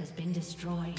Has been destroyed.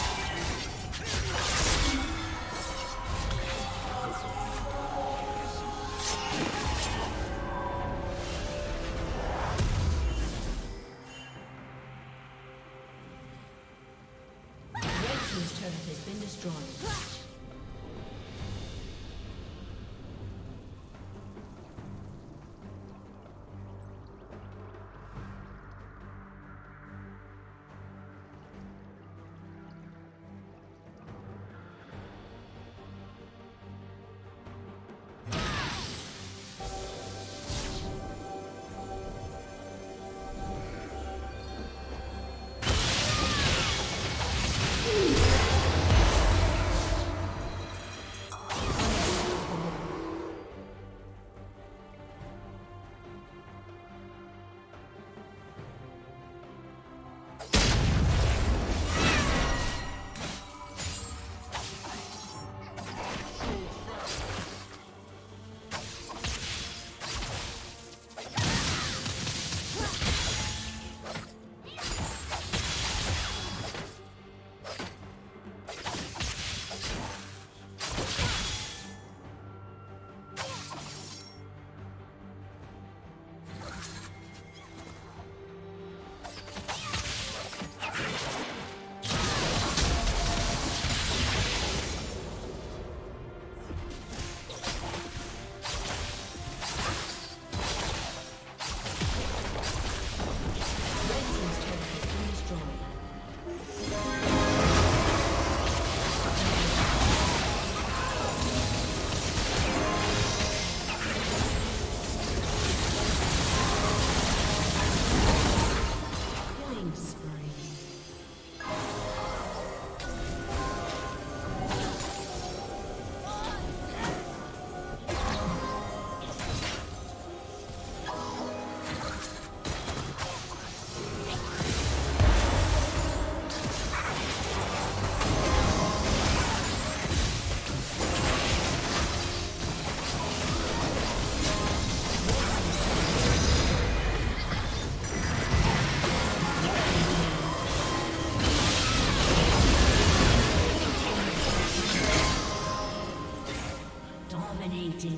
金